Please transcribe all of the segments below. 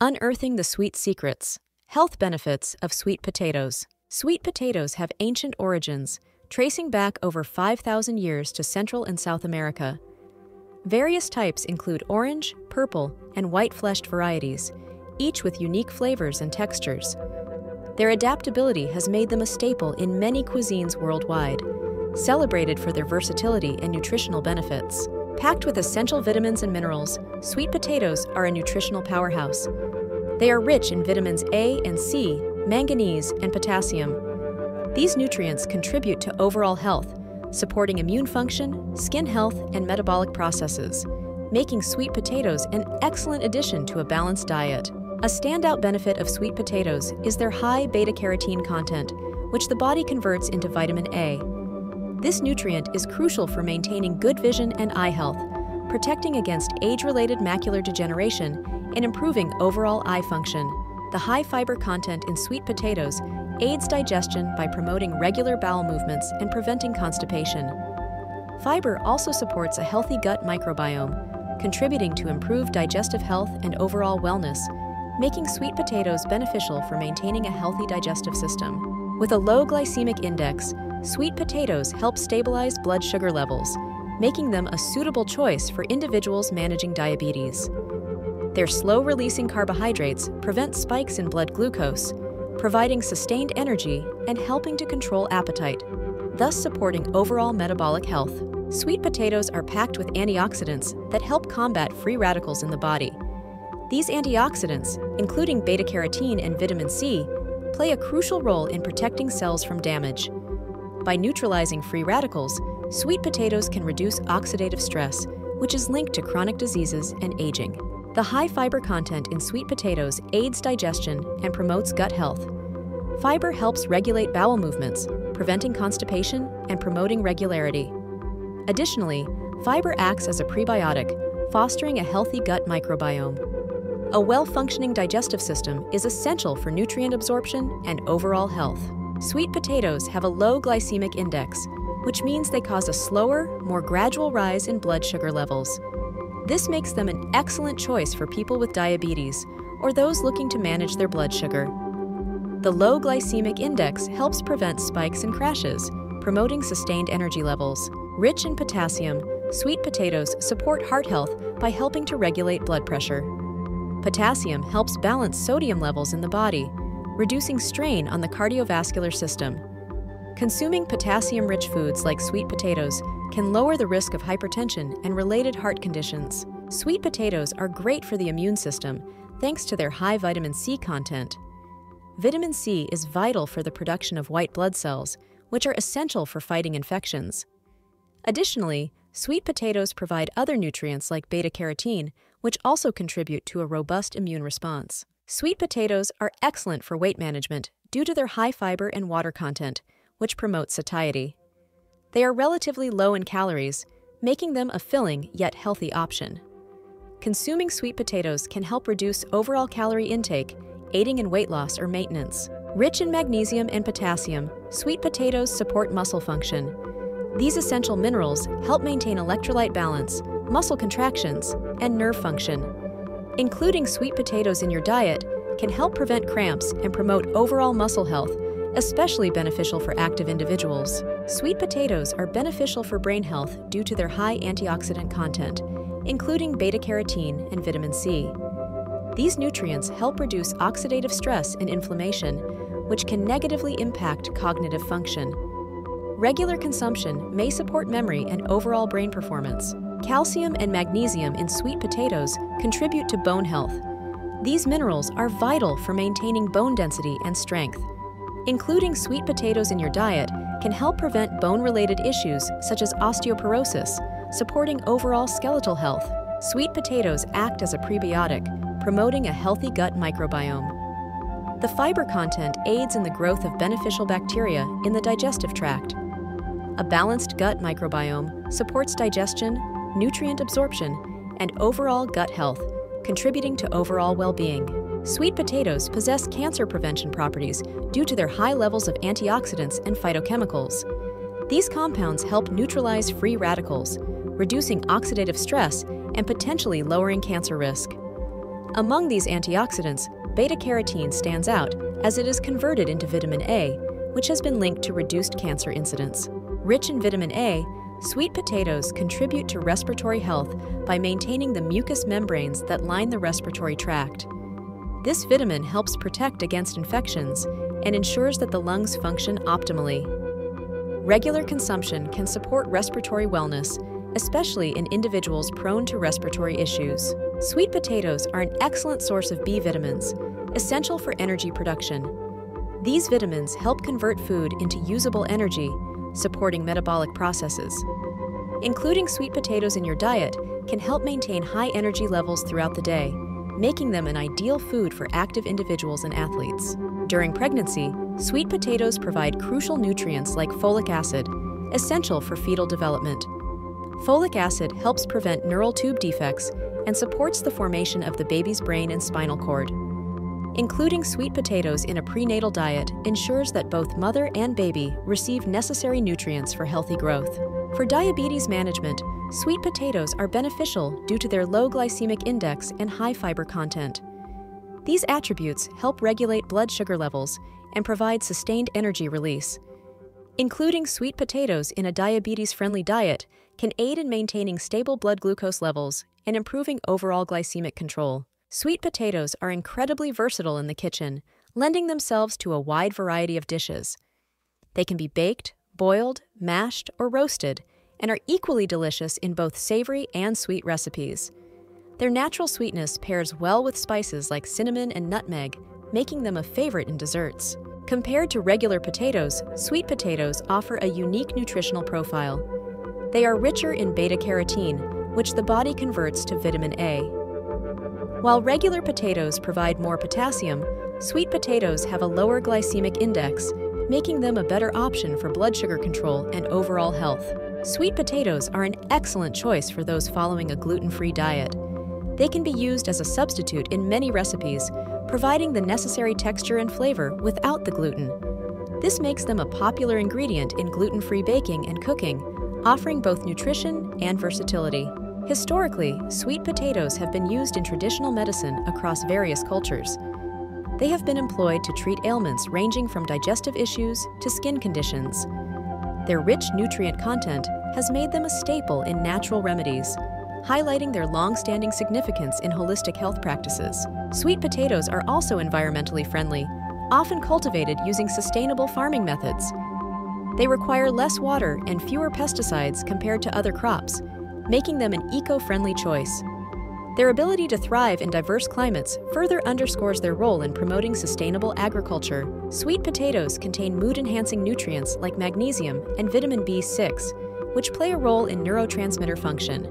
Unearthing the Sweet Secrets Health Benefits of Sweet Potatoes. Sweet potatoes have ancient origins, tracing back over 5,000 years to Central and South America. Various types include orange, purple, and white fleshed varieties, each with unique flavors and textures. Their adaptability has made them a staple in many cuisines worldwide, celebrated for their versatility and nutritional benefits. Packed with essential vitamins and minerals, sweet potatoes are a nutritional powerhouse. They are rich in vitamins A and C, manganese, and potassium. These nutrients contribute to overall health, supporting immune function, skin health, and metabolic processes, making sweet potatoes an excellent addition to a balanced diet. A standout benefit of sweet potatoes is their high beta carotene content, which the body converts into vitamin A. This nutrient is crucial for maintaining good vision and eye health, protecting against age related macular degeneration, and improving overall eye function. The high fiber content in sweet potatoes aids digestion by promoting regular bowel movements and preventing constipation. Fiber also supports a healthy gut microbiome, contributing to improved digestive health and overall wellness, making sweet potatoes beneficial for maintaining a healthy digestive system. With a low glycemic index, Sweet potatoes help stabilize blood sugar levels, making them a suitable choice for individuals managing diabetes. Their slow releasing carbohydrates prevent spikes in blood glucose, providing sustained energy and helping to control appetite, thus supporting overall metabolic health. Sweet potatoes are packed with antioxidants that help combat free radicals in the body. These antioxidants, including beta carotene and vitamin C, play a crucial role in protecting cells from damage. By neutralizing free radicals, sweet potatoes can reduce oxidative stress, which is linked to chronic diseases and aging. The high fiber content in sweet potatoes aids digestion and promotes gut health. Fiber helps regulate bowel movements, preventing constipation and promoting regularity. Additionally, fiber acts as a prebiotic, fostering a healthy gut microbiome. A well functioning digestive system is essential for nutrient absorption and overall health. Sweet potatoes have a low glycemic index, which means they cause a slower, more gradual rise in blood sugar levels. This makes them an excellent choice for people with diabetes or those looking to manage their blood sugar. The low glycemic index helps prevent spikes and crashes, promoting sustained energy levels. Rich in potassium, sweet potatoes support heart health by helping to regulate blood pressure. Potassium helps balance sodium levels in the body, reducing strain on the cardiovascular system. Consuming potassium rich foods like sweet potatoes can lower the risk of hypertension and related heart conditions. Sweet potatoes are great for the immune system thanks to their high vitamin C content. Vitamin C is vital for the production of white blood cells, which are essential for fighting infections. Additionally, sweet potatoes provide other nutrients like beta carotene, which also contribute to a robust immune response. Sweet potatoes are excellent for weight management due to their high fiber and water content, which promotes satiety. They are relatively low in calories, making them a filling yet healthy option. Consuming sweet potatoes can help reduce overall calorie intake, aiding in weight loss or maintenance. Rich in magnesium and potassium, sweet potatoes support muscle function. These essential minerals help maintain electrolyte balance, muscle contractions, and nerve function. Including sweet potatoes in your diet can help prevent cramps and promote overall muscle health, especially beneficial for active individuals. Sweet potatoes are beneficial for brain health due to their high antioxidant content, including beta carotene and vitamin C. These nutrients help reduce oxidative stress and inflammation, which can negatively impact cognitive function. Regular consumption may support memory and overall brain performance. Calcium and magnesium in sweet potatoes contribute to bone health. These minerals are vital for maintaining bone density and strength. Including sweet potatoes in your diet can help prevent bone related issues such as osteoporosis, supporting overall skeletal health. Sweet potatoes act as a prebiotic, promoting a healthy gut microbiome. The fiber content aids in the growth of beneficial bacteria in the digestive tract. A balanced gut microbiome supports digestion, nutrient absorption, and overall gut health, contributing to overall well being. Sweet potatoes possess cancer prevention properties due to their high levels of antioxidants and phytochemicals. These compounds help neutralize free radicals, reducing oxidative stress and potentially lowering cancer risk. Among these antioxidants, beta carotene stands out as it is converted into vitamin A, which has been linked to reduced cancer incidence. Rich in vitamin A, sweet potatoes contribute to respiratory health by maintaining the mucous membranes that line the respiratory tract. This vitamin helps protect against infections and ensures that the lungs function optimally. Regular consumption can support respiratory wellness, especially in individuals prone to respiratory issues. Sweet potatoes are an excellent source of B vitamins, essential for energy production. These vitamins help convert food into usable energy, supporting metabolic processes. Including sweet potatoes in your diet can help maintain high energy levels throughout the day, making them an ideal food for active individuals and athletes. During pregnancy, sweet potatoes provide crucial nutrients like folic acid, essential for fetal development. Folic acid helps prevent neural tube defects and supports the formation of the baby's brain and spinal cord. Including sweet potatoes in a prenatal diet ensures that both mother and baby receive necessary nutrients for healthy growth. For diabetes management, sweet potatoes are beneficial due to their low glycemic index and high fiber content. These attributes help regulate blood sugar levels and provide sustained energy release. Including sweet potatoes in a diabetes friendly diet can aid in maintaining stable blood glucose levels and improving overall glycemic control. Sweet potatoes are incredibly versatile in the kitchen, lending themselves to a wide variety of dishes. They can be baked, boiled, mashed, or roasted, and are equally delicious in both savory and sweet recipes. Their natural sweetness pairs well with spices like cinnamon and nutmeg, making them a favorite in desserts. Compared to regular potatoes, sweet potatoes offer a unique nutritional profile. They are richer in beta carotene, which the body converts to vitamin A. While regular potatoes provide more potassium, sweet potatoes have a lower glycemic index, making them a better option for blood sugar control and overall health. Sweet potatoes are an excellent choice for those following a gluten-free diet. They can be used as a substitute in many recipes, providing the necessary texture and flavor without the gluten. This makes them a popular ingredient in gluten-free baking and cooking, offering both nutrition and versatility. Historically, sweet potatoes have been used in traditional medicine across various cultures. They have been employed to treat ailments ranging from digestive issues to skin conditions. Their rich nutrient content has made them a staple in natural remedies, highlighting their long-standing significance in holistic health practices. Sweet potatoes are also environmentally friendly, often cultivated using sustainable farming methods. They require less water and fewer pesticides compared to other crops, making them an eco-friendly choice. Their ability to thrive in diverse climates further underscores their role in promoting sustainable agriculture. Sweet potatoes contain mood-enhancing nutrients like magnesium and vitamin B6, which play a role in neurotransmitter function.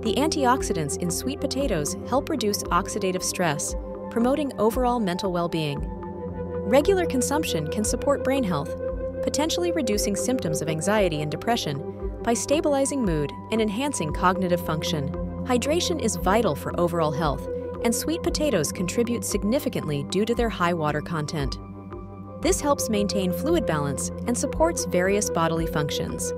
The antioxidants in sweet potatoes help reduce oxidative stress, promoting overall mental well-being. Regular consumption can support brain health, potentially reducing symptoms of anxiety and depression by stabilizing mood and enhancing cognitive function. Hydration is vital for overall health, and sweet potatoes contribute significantly due to their high water content. This helps maintain fluid balance and supports various bodily functions.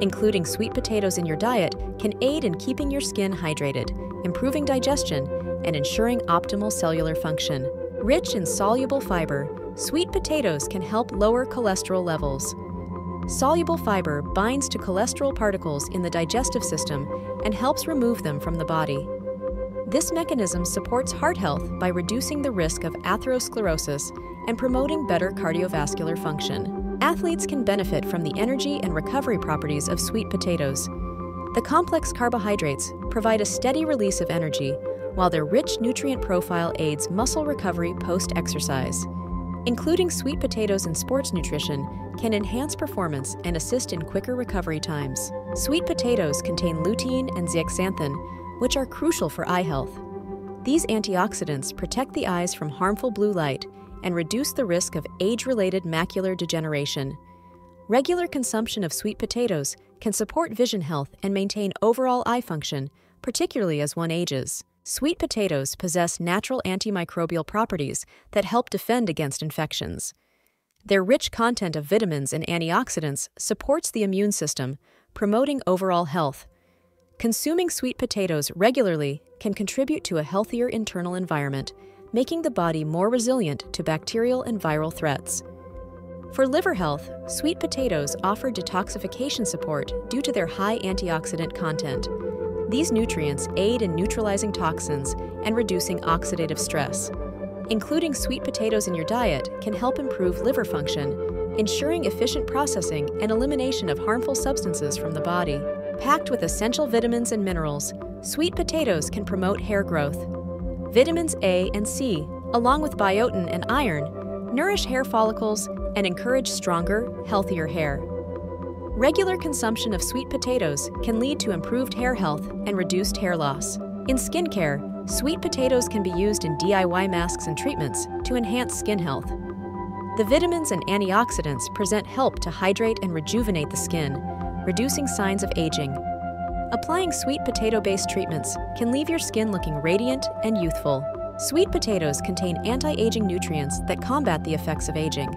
Including sweet potatoes in your diet can aid in keeping your skin hydrated, improving digestion, and ensuring optimal cellular function. Rich in soluble fiber, sweet potatoes can help lower cholesterol levels, Soluble fiber binds to cholesterol particles in the digestive system and helps remove them from the body. This mechanism supports heart health by reducing the risk of atherosclerosis and promoting better cardiovascular function. Athletes can benefit from the energy and recovery properties of sweet potatoes. The complex carbohydrates provide a steady release of energy, while their rich nutrient profile aids muscle recovery post-exercise. Including sweet potatoes in sports nutrition can enhance performance and assist in quicker recovery times. Sweet potatoes contain lutein and zeaxanthin, which are crucial for eye health. These antioxidants protect the eyes from harmful blue light and reduce the risk of age-related macular degeneration. Regular consumption of sweet potatoes can support vision health and maintain overall eye function, particularly as one ages. Sweet potatoes possess natural antimicrobial properties that help defend against infections. Their rich content of vitamins and antioxidants supports the immune system, promoting overall health. Consuming sweet potatoes regularly can contribute to a healthier internal environment, making the body more resilient to bacterial and viral threats. For liver health, sweet potatoes offer detoxification support due to their high antioxidant content. These nutrients aid in neutralizing toxins and reducing oxidative stress. Including sweet potatoes in your diet can help improve liver function, ensuring efficient processing and elimination of harmful substances from the body. Packed with essential vitamins and minerals, sweet potatoes can promote hair growth. Vitamins A and C, along with biotin and iron, nourish hair follicles and encourage stronger, healthier hair. Regular consumption of sweet potatoes can lead to improved hair health and reduced hair loss. In skincare, sweet potatoes can be used in DIY masks and treatments to enhance skin health. The vitamins and antioxidants present help to hydrate and rejuvenate the skin, reducing signs of aging. Applying sweet potato-based treatments can leave your skin looking radiant and youthful. Sweet potatoes contain anti-aging nutrients that combat the effects of aging.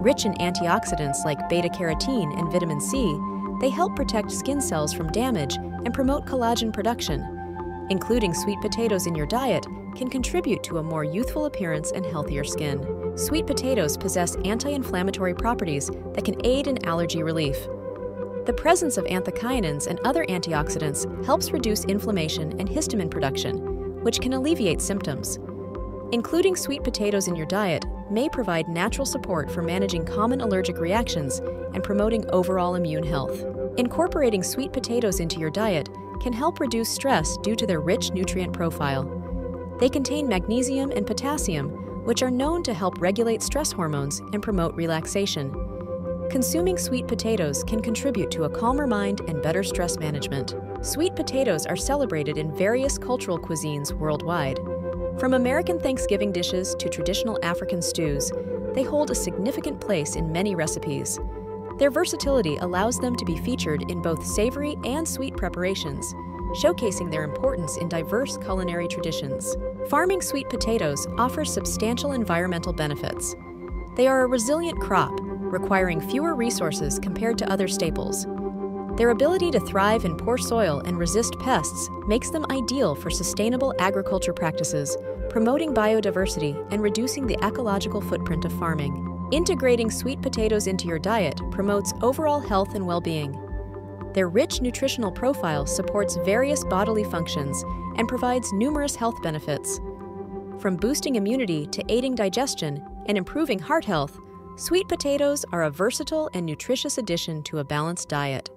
Rich in antioxidants like beta-carotene and vitamin C, they help protect skin cells from damage and promote collagen production. Including sweet potatoes in your diet can contribute to a more youthful appearance and healthier skin. Sweet potatoes possess anti-inflammatory properties that can aid in allergy relief. The presence of anthocyanins and other antioxidants helps reduce inflammation and histamine production, which can alleviate symptoms. Including sweet potatoes in your diet may provide natural support for managing common allergic reactions and promoting overall immune health. Incorporating sweet potatoes into your diet can help reduce stress due to their rich nutrient profile. They contain magnesium and potassium, which are known to help regulate stress hormones and promote relaxation. Consuming sweet potatoes can contribute to a calmer mind and better stress management. Sweet potatoes are celebrated in various cultural cuisines worldwide. From American Thanksgiving dishes to traditional African stews, they hold a significant place in many recipes. Their versatility allows them to be featured in both savory and sweet preparations, showcasing their importance in diverse culinary traditions. Farming sweet potatoes offers substantial environmental benefits. They are a resilient crop requiring fewer resources compared to other staples. Their ability to thrive in poor soil and resist pests makes them ideal for sustainable agriculture practices, promoting biodiversity and reducing the ecological footprint of farming. Integrating sweet potatoes into your diet promotes overall health and well-being. Their rich nutritional profile supports various bodily functions and provides numerous health benefits. From boosting immunity to aiding digestion and improving heart health, Sweet potatoes are a versatile and nutritious addition to a balanced diet.